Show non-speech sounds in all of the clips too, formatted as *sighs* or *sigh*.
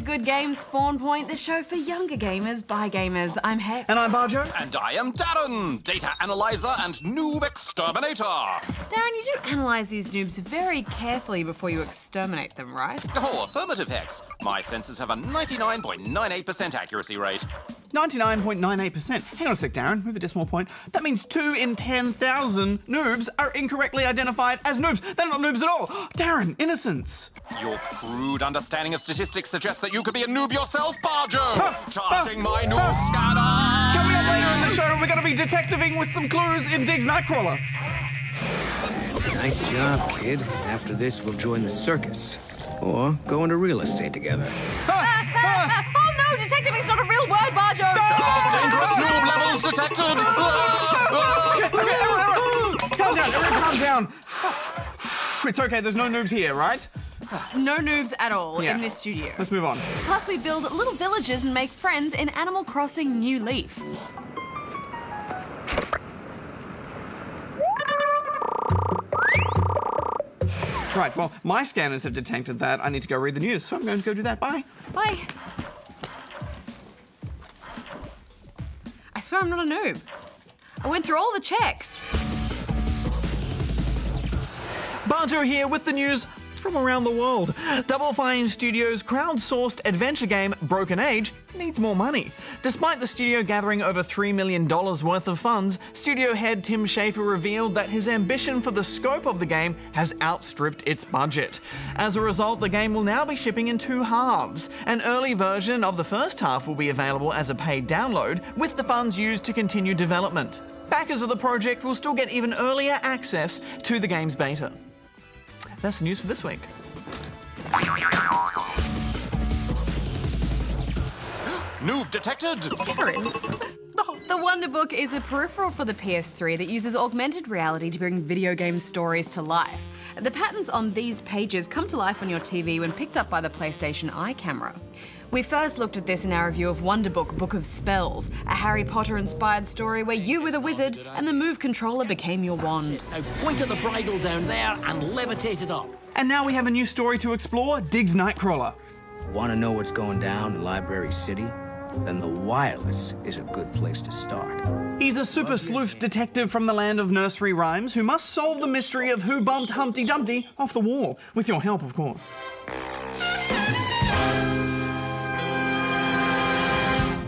Welcome to Good Game Spawn Point, the show for younger gamers by gamers. I'm Hex. And I'm Bajo. And I am Darren, data analyzer and noob exterminator. Darren, you do analyze these noobs very carefully before you exterminate them, right? Oh, affirmative, Hex. My sensors have a 99.98% accuracy rate. 99.98%. Hang on a sec, Darren. Move a decimal point. That means 2 in 10,000 noobs are incorrectly identified as noobs. They're not noobs at all. Darren, innocence. Your crude understanding of statistics suggests that you could be a noob yourself, Bajo. Charging my noob scanner. Coming up later in the show, we're going to be detectiving with some clues in Diggs Nightcrawler. Nice job, kid. After this, we'll join the circus. Or go into real estate together. Noob levels detected. *laughs* Okay, okay, everyone, everyone. Calm down, everyone calm down. It's okay, there's no noobs here, right? No noobs at all Yeah. in this studio. Let's move on. Plus, we build little villages and make friends in Animal Crossing New Leaf. Right, well, my scanners have detected that I need to go read the news, so I'm going to go do that. Bye. Bye. Swear I'm not a noob. I went through all the checks. Bajo here with the news from around the world. Double Fine Studios' crowdsourced adventure game Broken Age needs more money. Despite the studio gathering over $3 million worth of funds, studio head Tim Schafer revealed that his ambition for the scope of the game has outstripped its budget. As a result, the game will now be shipping in two halves. An early version of the first half will be available as a paid download, with the funds used to continue development. Backers of the project will still get even earlier access to the game's beta. That's the news for this week. *gasps* noob detected. Darren. The Wonderbook is a peripheral for the PS3 that uses augmented reality to bring video game stories to life. The patterns on these pages come to life on your TV when picked up by the PlayStation Eye camera. We first looked at this in our review of Wonderbook Book of Spells, a Harry Potter inspired story where you were the wizard and the Move controller became your wand. Now point at the bridle down there and levitate it up. And now we have a new story to explore Diggs Nightcrawler. Want to know what's going down in Library City? Then the wireless is a good place to start. He's a super sleuth detective from the land of nursery rhymes who must solve the mystery of who bumped Humpty Dumpty off the wall, with your help, of course.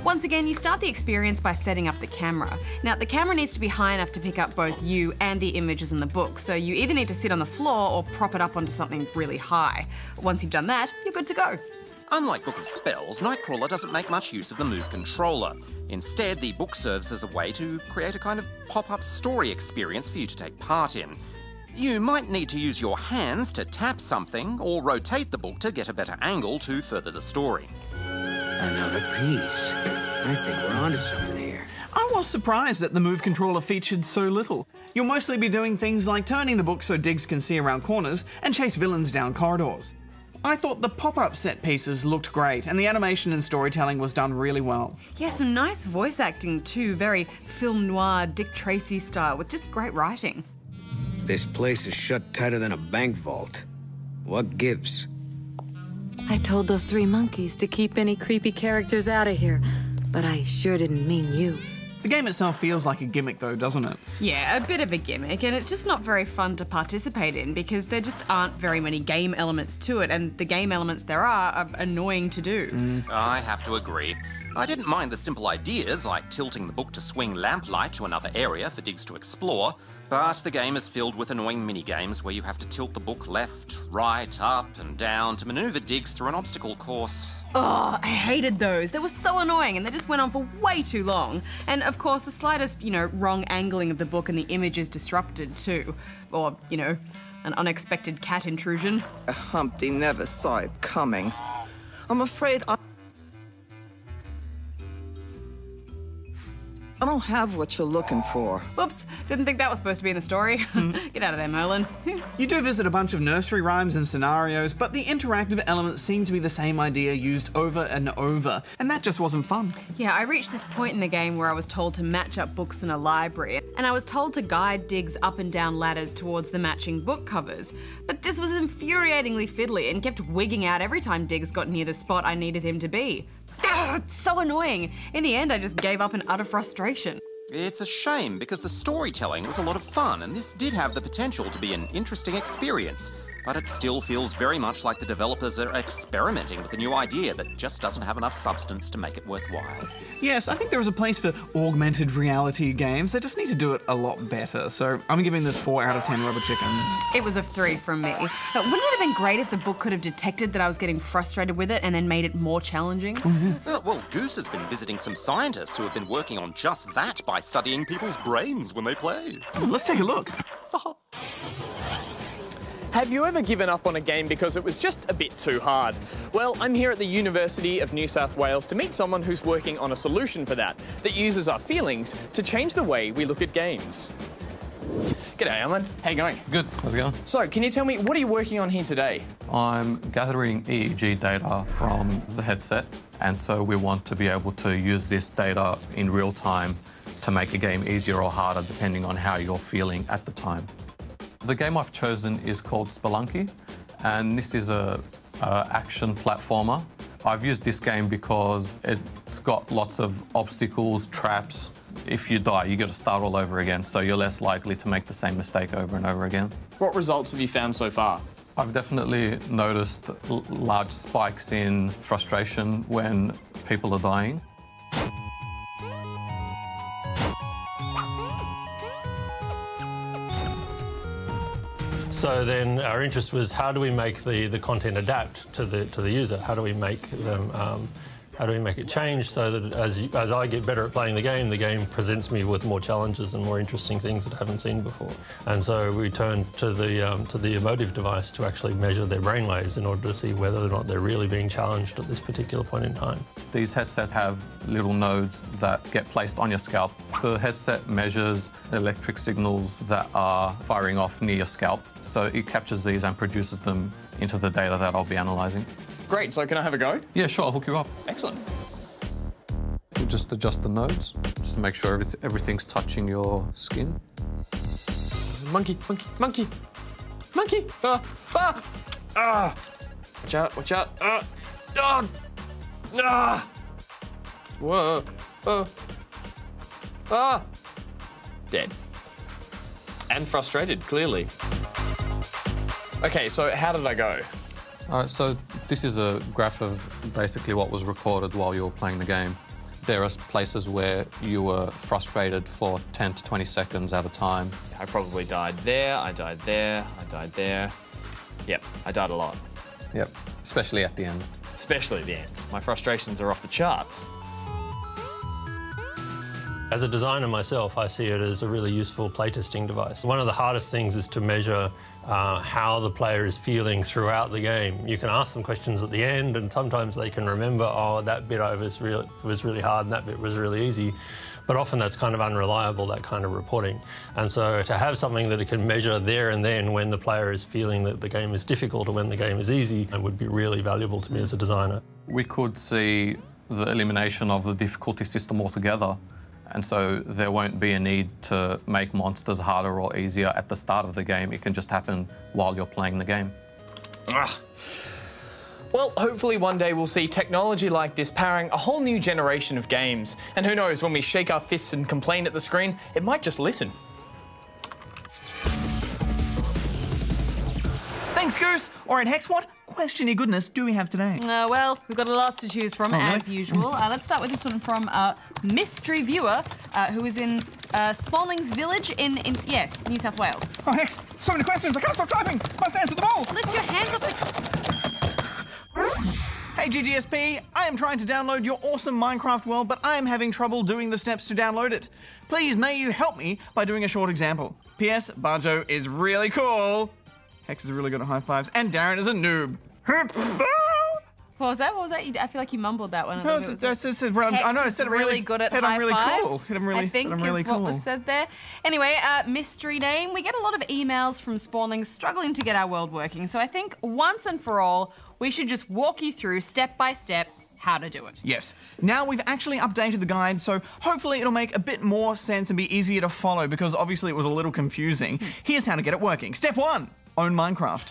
Once again, you start the experience by setting up the camera. Now, the camera needs to be high enough to pick up both you and the images in the book, so you either need to sit on the floor or prop it up onto something really high. Once you've done that, you're good to go. Unlike Book of Spells, Nightcrawler doesn't make much use of the Move controller. Instead, the book serves as a way to create a kind of pop up story experience for you to take part in. You might need to use your hands to tap something or rotate the book to get a better angle to further the story. Another piece. I think we're onto something here. I was surprised that the Move controller featured so little. You'll mostly be doing things like turning the book so Diggs can see around corners and chase villains down corridors. I thought the pop up set pieces looked great, and the animation and storytelling was done really well. Yeah, some nice voice acting too, very film noir, Dick Tracy style, with just great writing. This place is shut tighter than a bank vault. What gives? I told those three monkeys to keep any creepy characters out of here, but I sure didn't mean you. The game itself feels like a gimmick, though, doesn't it? Yeah, a bit of a gimmick, and it's just not very fun to participate in because there just aren't very many game elements to it, and the game elements there are are annoying to do. I have to agree. I didn't mind the simple ideas like tilting the book to swing lamplight to another area for Diggs to explore, but the game is filled with annoying mini-games where you have to tilt the book left, right, up, and down to maneuver Diggs through an obstacle course. Oh, I hated those. They were so annoying and they just went on for way too long. And of course, the slightest, you know, wrong angling of the book and the image is disrupted too. Or, you know, an unexpected cat intrusion. Humpty never saw it coming. I'm afraid I. I don't have what you're looking for. Whoops, didn't think that was supposed to be in the story. *laughs* Hmm. Get out of there, Merlin. *laughs* You do visit a bunch of nursery rhymes and scenarios, but the interactive elements seem to be the same idea used over and over, and that just wasn't fun. yeah, I reached this point in the game where I was told to match up books in a library, and I was told to guide Diggs up and down ladders towards the matching book covers. But this was infuriatingly fiddly and kept wigging out every time Diggs got near the spot I needed him to be. It's so annoying. In the end, I just gave up in utter frustration. It's a shame because the storytelling was a lot of fun and this did have the potential to be an interesting experience. But it still feels very much like the developers are experimenting with a new idea that just doesn't have enough substance to make it worthwhile. Yes, I think there is a place for augmented reality games. They just need to do it a lot better. So I'm giving this 4 out of 10 rubber chickens. It was a three from me. But wouldn't it have been great if the book could have detected that I was getting frustrated with it and then made it more challenging? Well, *laughs* uh, well, Goose has been visiting some scientists who have been working on just that by studying people's brains when they play. Hmm, let's take a look. *laughs* Have you ever given up on a game because it was just a bit too hard? Well, I'm here at the University of New South Wales to meet someone who's working on a solution for that, that uses our feelings to change the way we look at games. G'day, Alan. How you going? Good. How's it going? So, can you tell me, what are you working on here today? I'm gathering EEG data from the headset, and so we want to be able to use this data in real time to make a game easier or harder depending on how you're feeling at the time. The game I've chosen is called Spelunky, and this is a, a action platformer. I've used this game because it's got lots of obstacles, traps. If you die, you got to start all over again, so you're less likely to make the same mistake over and over again. What results have you found so far? I've definitely noticed large spikes in frustration when people are dying. So then our interest was how do we make the, the content adapt to the to the user? How do we make them um, how do we make it change so that as you, as I get better at playing the game, the game presents me with more challenges and more interesting things that I haven't seen before. And so we turned to the um, to the Emotiv device to actually measure their brainwaves in order to see whether or not they're really being challenged at this particular point in time. These headsets have little nodes that get placed on your scalp. The headset measures electric signals that are firing off near your scalp. So it captures these and produces them into the data that I'll be analysing. Great, so can I have a go? Yeah, sure, I'll hook you up. Excellent. You just adjust the nodes, just to make sure everyth- everything's touching your skin. Monkey, monkey, monkey, monkey! Ah, ah, ah! Watch out, watch out! Ah, ah, ah! Whoa, oh, ah! Dead. And frustrated, clearly. Okay, so how did I go? All right, so this is a graph of basically what was recorded while you were playing the game. There are places where you were frustrated for 10 to 20 seconds at a time. I probably died there, I died there, I died there. Yep, I died a lot. Yep, especially at the end. Especially at the end. My frustrations are off the charts. As a designer myself, I see it as a really useful playtesting device. One of the hardest things is to measure uh, how the player is feeling throughout the game. You can ask them questions at the end, and sometimes they can remember, oh, that bit I was, was really hard and that bit was really easy. But often that's kind of unreliable, that kind of reporting. And so to have something that it can measure there and then when the player is feeling that the game is difficult or when the game is easy, it would be really valuable to me as a designer. We could see the elimination of the difficulty system altogether. And so there won't be a need to make monsters harder or easier at the start of the game. It can just happen while you're playing the game. Ah. Well, hopefully one day we'll see technology like this powering a whole new generation of games. And who knows, when we shake our fists and complain at the screen, it might just listen. Thanks, Goose. All right, Hex, what questiony goodness do we have today? Uh, well, we've got a lot to choose from, Oh, as really? usual. Uh, let's start with this one from a Mystery Viewer, uh, who is in uh, Spalding's Village in, in, yes, New South Wales. Oh, Hex, so many questions. I can't stop typing. Must answer them all. Lift your hands up. Hey GGSP, I am trying to download your awesome Minecraft world, but I am having trouble doing the steps to download it. Please, may you help me by doing a short example. P.S. Bajo is really cool. Hex is really good at high fives, and Darren is a noob. What was that? What was that? I feel like you mumbled that one. I No, think it was it's, it's, it's, I know, I said really, really good at high I'm really fives. cool. Said I'm really, I think said I'm really is cool. what was said there. Anyway, uh, mystery name. We get a lot of emails from spawnlings struggling to get our world working. So I think once and for all, we should just walk you through step by step how to do it. Yes. Now we've actually updated the guide, so hopefully it'll make a bit more sense and be easier to follow because obviously it was a little confusing. Here's how to get it working. Step one own Minecraft.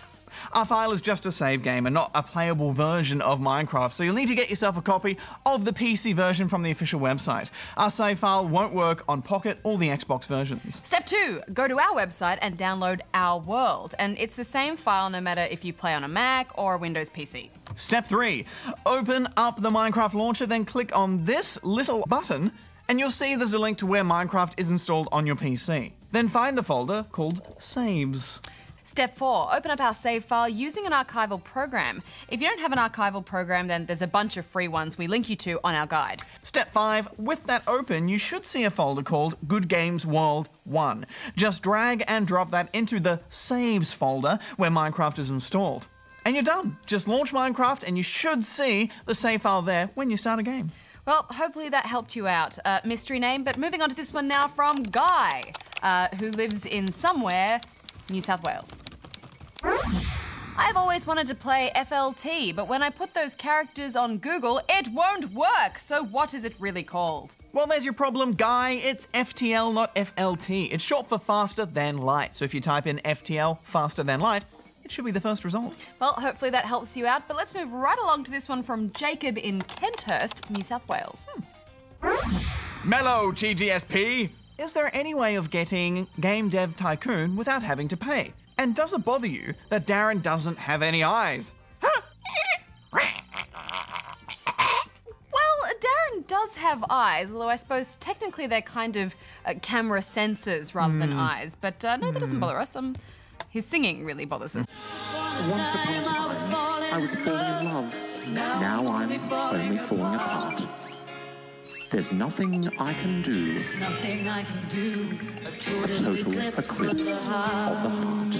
Our file is just a save game and not a playable version of Minecraft, so you'll need to get yourself a copy of the PC version from the official website. Our save file won't work on Pocket or the Xbox versions. Step two, go to our website and download Our World. And it's the same file no matter if you play on a Mac or a Windows PC. Step three, open up the Minecraft launcher, then click on this little button, and you'll see there's a link to where Minecraft is installed on your PC. Then find the folder called Saves. Step four, open up our save file using an archival program. If you don't have an archival program, then there's a bunch of free ones we link you to on our guide. Step 5, with that open, you should see a folder called Good Games World 1. Just drag and drop that into the Saves folder where Minecraft is installed. And you're done. Just launch Minecraft and you should see the save file there when you start a game. Well, hopefully that helped you out. Uh, mystery name, but moving on to this one now from Guy, uh, who lives in somewhere, New South Wales. I've always wanted to play FLT, but when I put those characters on Google, it won't work. So, what is it really called? Well, there's your problem, Guy. It's FTL, not FLT. It's short for faster than light. So if you type in FTL, faster than light, it should be the first result. Well, hopefully that helps you out, but let's move right along to this one from Jacob in Kenthurst, New South Wales. Hmm. Mellow TGSP. Is there any way of getting Game Dev Tycoon without having to pay? And does it bother you that Darren doesn't have any eyes? Well, Darren does have eyes, although I suppose technically they're kind of uh, camera sensors rather than Hmm. eyes. But uh, no, that doesn't bother us. Um, his singing really bothers us. Once upon a time, I was falling in love. Now I'm only falling apart. There's nothing I can do. Nothing I can do. A A total eclipse of the heart.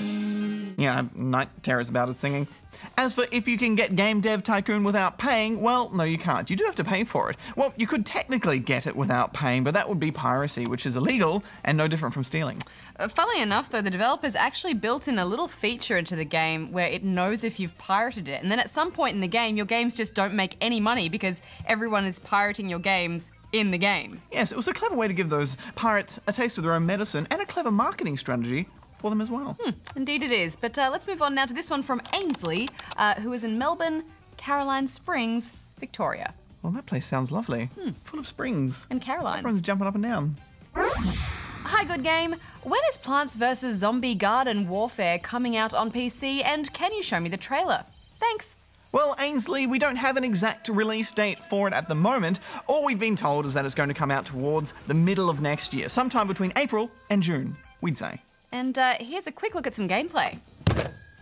Yeah, Night Terror's about his singing. As for if you can get Game Dev Tycoon without paying, well, no, you can't. You do have to pay for it. Well, you could technically get it without paying, but that would be piracy, which is illegal and no different from stealing. Uh, funnily enough, though, the developers actually built in a little feature into the game where it knows if you've pirated it. And then at some point in the game, your games just don't make any money because everyone is pirating your games in the game. Yes, it was a clever way to give those pirates a taste of their own medicine and a clever marketing strategy for them as well. Indeed, it is. But uh, let's move on now to this one from Ainsley, uh, who is in Melbourne, Caroline Springs, Victoria. Well, that place sounds lovely. Hmm. Full of springs. And Caroline's. Everyone's jumping up and down. Hi, good game. When is Plants vs. Zombie Garden Warfare coming out on PC, and can you show me the trailer? Thanks. Well, Ainsley, we don't have an exact release date for it at the moment. All we've been told is that it's going to come out towards the middle of next year, sometime between April and June, we'd say. And uh, here's a quick look at some gameplay.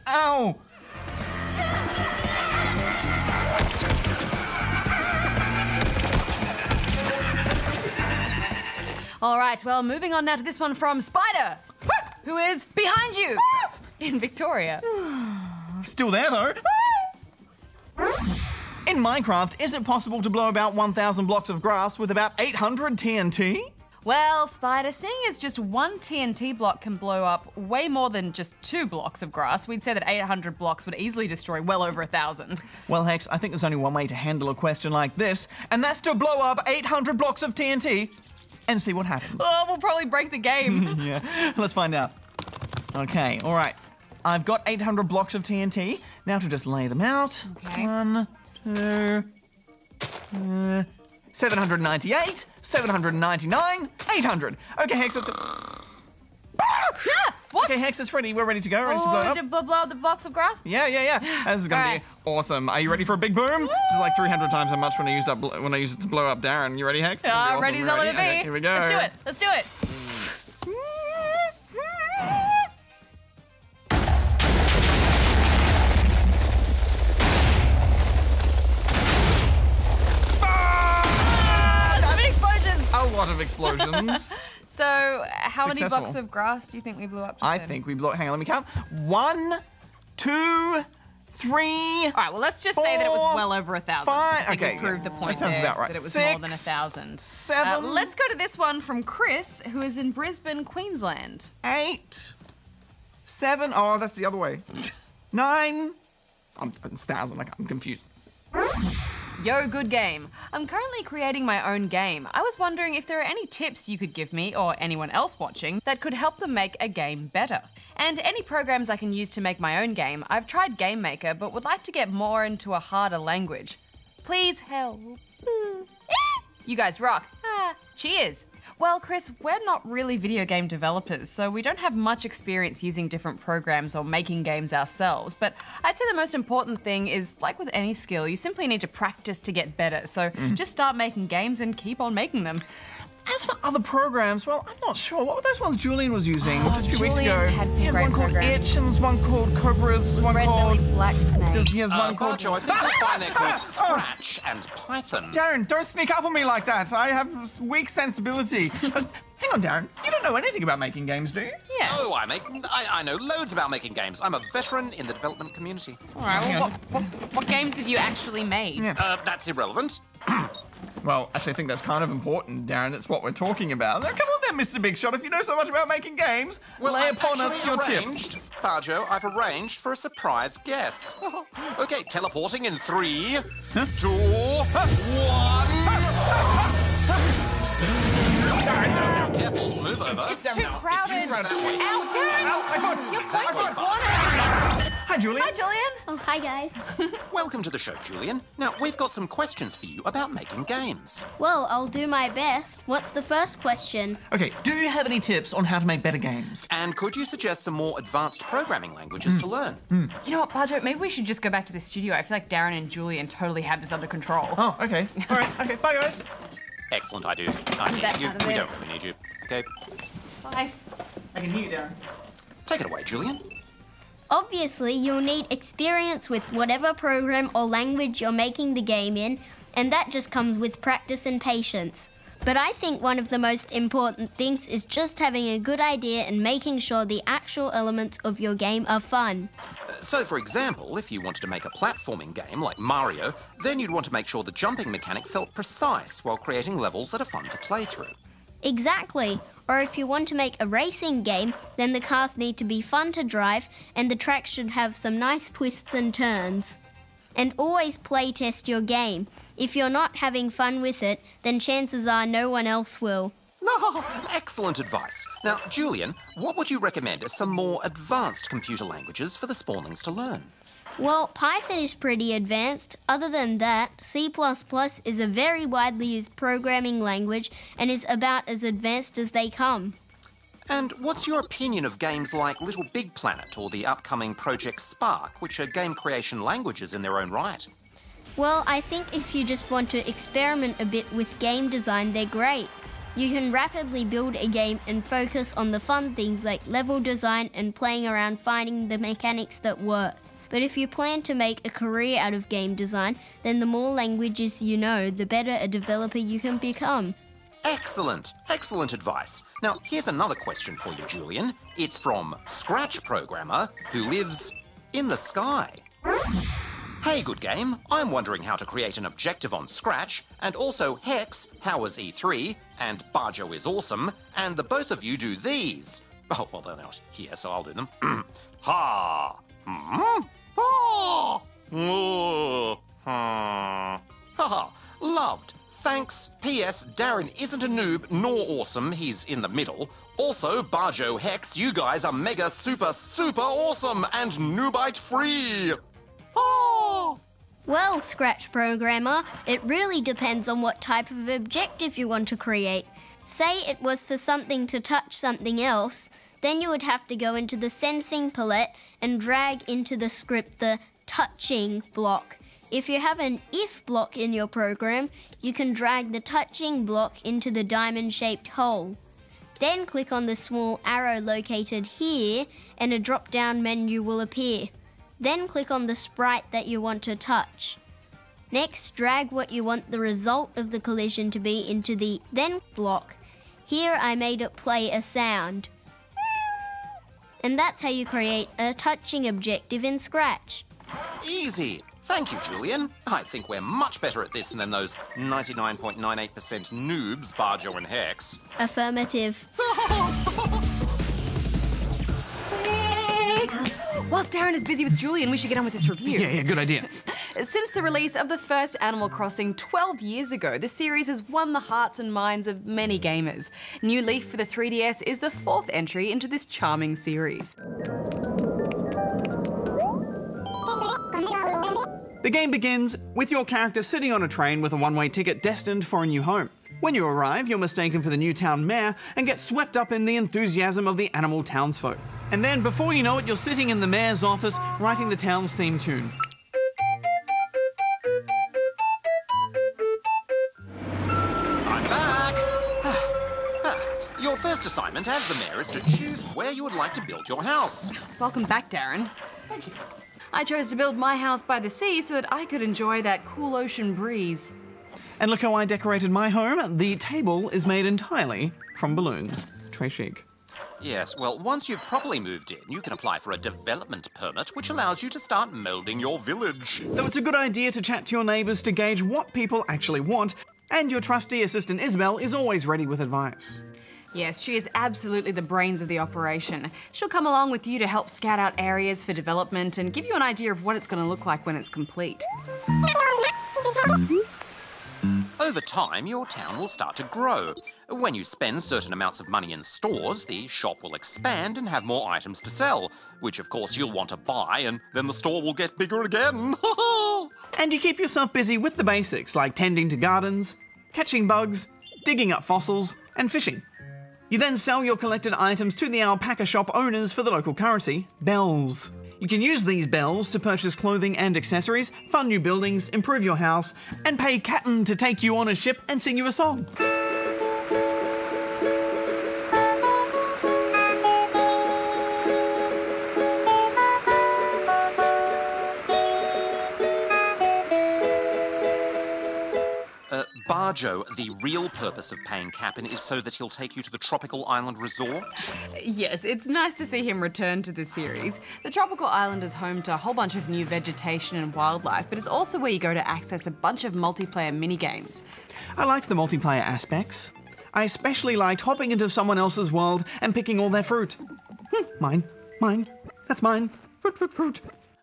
Ow! All right, well, moving on now to this one from Spider, who is behind you in Victoria. Still there, though. In Minecraft, is it possible to blow about 1,000 blocks of grass with about 800 TNT? Well, Spider, seeing as just one TNT block can blow up way more than just two blocks of grass, we'd say that 800 blocks would easily destroy well over a thousand. Well, Hex, I think there's only one way to handle a question like this, and that's to blow up 800 blocks of TNT and see what happens. Oh, we'll probably break the game. *laughs* yeah, let's find out. Okay, all right. I've got 800 blocks of TNT. Now to just lay them out. Okay. One, two, uh, 798, 799, 800. Okay, Hex, that's... Ah, what? Okay, Hex is ready. We're ready to go. Ready to blow Oh, up. to bl- blow up the blocks of grass? Yeah, yeah, yeah. This is gonna be awesome. Are you ready for a big boom? This is like 300 times how much when I used up when I used it to blow up Darren. You ready, Hex? Yeah, is gonna be Ah, awesome. ready as I want to be. Okay, here we go. Let's do it. Let's do it. Lot of explosions. *laughs* So, how many Successful. blocks of grass do you think we blew up? Just I then? think we blow. Hang on, let me count. One, two, three. All right, well, let's just say that it was well over a thousand. five- I okay, we proved the that point sounds there about right. that it was more than a Six, thousand. seven. Uh, let's go to this one from Chris, who is in Brisbane, Queensland. Eight. Seven. Oh, that's the other way. *laughs* Nine. I'm, it's thousand. I'm confused. Yo, good game. I'm currently creating my own game. I was wondering if there are any tips you could give me, or anyone else watching, that could help them make a game better. And any programs I can use to make my own game. I've tried Game Maker, but would like to get more into a harder language. Please help. *laughs* You guys rock. Ah, cheers. Well, Chris, we're not really video game developers, so we don't have much experience using different programs or making games ourselves. But I'd say the most important thing is like with any skill, you simply need to practice to get better. So Mm. just start making games and keep on making them. As for other programs, well, I'm not sure. What were those ones Julian was using Oh, just a few weeks Julian ago? had some he has great one called programs. Itch, and there's one called Cobras, there's one Red called. Belly Black Snake. Does- he has Uh, one called. Bajo, I think you'll find they're called *laughs* Scratch and Python. Darren, don't sneak up on me like that. I have weak sensibility. *laughs* Uh, hang on, Darren. You don't know anything about making games, do you? Yeah. Oh, I make. I, I know loads about making games. I'm a veteran in the development community. All right, well, what, what, what games have you actually made? Uh, that's irrelevant. *clears throat* Well, actually, I think that's kind of important, Darren. That's what we're talking about. Now, come on there, Mr. Big Shot. If you know so much about making games, Well, lay I've upon us actually your arranged, tips. Barjo, I've arranged for a surprise guest. *laughs* okay, teleporting in three, two, one. Careful, move over. It's too crowded. Right that way. Ow, Darren! Ow, my foot! Your That pointed way. corner. Hi, Julian. Hi, Julian. Oh, hi guys. *laughs* Welcome to the show, Julian. Now, we've got some questions for you about making games. Well, I'll do my best. What's the first question? Okay, do you have any tips on how to make better games? And could you suggest some more advanced programming languages to hmm. learn? Hmm. You know what, Bajo? Maybe we should just go back to the studio. I feel like Darren and Julian totally have this under control. Oh, okay. All right, okay, bye, guys. Excellent, I do. I need you. We don't really need you. Okay, Bye. I can hear you, Darren. take it away, Julian. Obviously, you'll need experience with whatever program or language you're making the game in, and that just comes with practice and patience. But I think one of the most important things is just having a good idea and making sure the actual elements of your game are fun. So, for example, if you wanted to make a platforming game like Mario, then you'd want to make sure the jumping mechanic felt precise while creating levels that are fun to play through. Exactly. Or if you want to make a racing game, then the cars need to be fun to drive and the track should have some nice twists and turns. And always play test your game. If you're not having fun with it, then chances are no one else will. No, *laughs* excellent advice. Now, Julian, what would you recommend as some more advanced computer languages for the spawnlings to learn? Well, Python is pretty advanced. Other than that, C is a very widely used programming language and is about as advanced as they come. And what's your opinion of games like Little Big Planet or the upcoming Project Spark, which are game creation languages in their own right? Well, I think if you just want to experiment a bit with game design, they're great. You can rapidly build a game and focus on the fun things like level design and playing around finding the mechanics that work. But if you plan to make a career out of game design, then the more languages you know, the better a developer you can become. Excellent, excellent advice. Now, here's another question for you, Julian. It's from Scratch Programmer, who lives in the sky. Hey, good game. I'm wondering how to create an objective on Scratch, and also Hex, how is E3, and Bajo is awesome, and the both of you do these. Oh, well, they're not here, so I'll do them. *clears throat* ha! Hmm? Haha, *laughs* loved. Thanks. P.S. Darren isn't a noob nor awesome, he's in the middle. Also, Bajo Hex, you guys are mega super super awesome and noobite free. Oh! Well, Scratch Programmer, it really depends on what type of objective you want to create. Say it was for something to touch something else, then you would have to go into the sensing palette and drag into the script the touching block. If you have an if block in your program, you can drag the touching block into the diamond shaped hole. Then click on the small arrow located here and a drop down menu will appear. Then click on the sprite that you want to touch. Next, drag what you want the result of the collision to be into the then block. Here I made it play a sound. And that's how you create a touching objective in Scratch. Easy. Thank you, Julian. I think we're much better at this than those 99.98% noobs, Bajo and Hex. Affirmative. *laughs* Whilst Darren is busy with Julian, we should get on with this review. Yeah, yeah, good idea. *laughs* Since the release of the first Animal Crossing 12 years ago, the series has won the hearts and minds of many gamers. New Leaf for the 3DS is the fourth entry into this charming series. The game begins with your character sitting on a train with a one way ticket destined for a new home. When you arrive, you're mistaken for the new town mayor and get swept up in the enthusiasm of the animal townsfolk. And then, before you know it, you're sitting in the mayor's office writing the town's theme tune. I'm back. *sighs* Your first assignment as the mayor is to choose where you would like to build your house. Welcome back, Darren. Thank you. I chose to build my house by the sea so that I could enjoy that cool ocean breeze. And look how I decorated my home. The table is made entirely from balloons. Très chic. Yes, well, once you've properly moved in, you can apply for a development permit, which allows you to start moulding your village. Though it's a good idea to chat to your neighbours to gauge what people actually want, and your trusty assistant Isabelle is always ready with advice. Yes, she is absolutely the brains of the operation. She'll come along with you to help scout out areas for development and give you an idea of what it's going to look like when it's complete. Over time, your town will start to grow. When you spend certain amounts of money in stores, the shop will expand and have more items to sell, which of course you'll want to buy, and then the store will get bigger again. *laughs* and you keep yourself busy with the basics like tending to gardens, catching bugs, digging up fossils, and fishing. You then sell your collected items to the alpaca shop owners for the local currency, bells. You can use these bells to purchase clothing and accessories, fund new buildings, improve your house, and pay Kapp'n to take you on a ship and sing you a song. Bajo, the real purpose of paying Kapp'n is so that he'll take you to the tropical island resort. Yes, it's nice to see him return to the series. The tropical island is home to a whole bunch of new vegetation and wildlife, but it's also where you go to access a bunch of multiplayer minigames. I liked the multiplayer aspects. I especially liked hopping into someone else's world and picking all their fruit. Hm, mine, mine, that's mine. Fruit, fruit, fruit.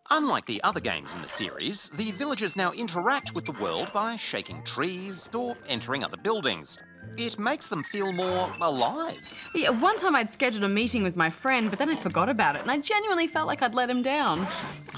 Unlike the other games in the series, the villagers now interact with the world by shaking trees or entering other buildings. It makes them feel more alive. Yeah, one time I'd scheduled a meeting with my friend, but then I forgot about it, and I genuinely felt like I'd let him down.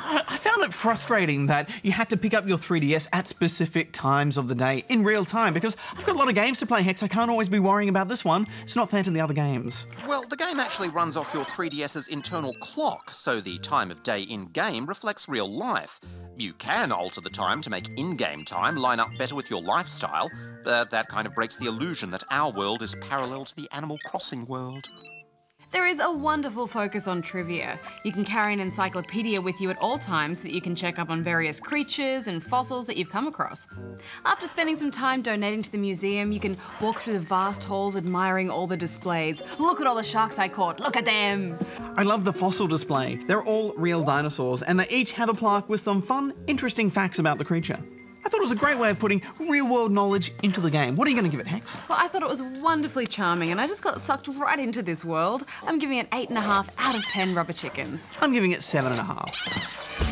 I, found it frustrating that you had to pick up your 3DS at specific times of the day in real time because I've got a lot of games to play, Hex. I can't always be worrying about this one. It's not fair to the other games. Well, the game actually runs off your 3DS's internal clock, so the time of day in game reflects real life. You can alter the time to make in game time line up better with your lifestyle, but that kind of breaks the illusion that our world is parallel to the Animal Crossing world. There is a wonderful focus on trivia. You can carry an encyclopedia with you at all times so that you can check up on various creatures and fossils that you've come across. After spending some time donating to the museum, you can walk through the vast halls admiring all the displays. Look at all the sharks I caught, look at them! I love the fossil display. They're all real dinosaurs, and they each have a plaque with some fun, interesting facts about the creature. I thought it was a great way of putting real world knowledge into the game. What are you going to give it, Hex? Well, I thought it was wonderfully charming, and I just got sucked right into this world. I'm giving it 8.5 out of 10 rubber chickens. I'm giving it 7.5.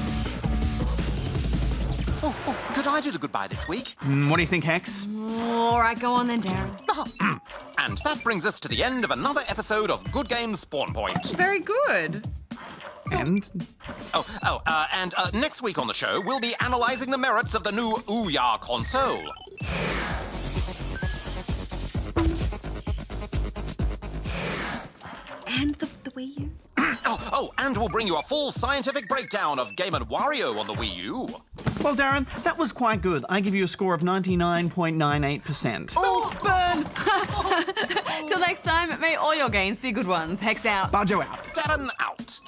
Oh, oh, could I do the goodbye this week? Mm, what do you think, Hex? All right, go on then, Darren. *laughs* and that brings us to the end of another episode of Good Games Spawn Point. Very good. And? Oh, oh, uh, and uh, next week on the show, we'll be analysing the merits of the new Ouya console. And the, the Wii U. *clears throat* oh, oh, and we'll bring you a full scientific breakdown of Game & Wario on the Wii U. Well, Darren, that was quite good. I give you a score of 99.98%. Oh, burn! *laughs* Till next time, may all your games be good ones. Hex out. Bajo out. Darren out.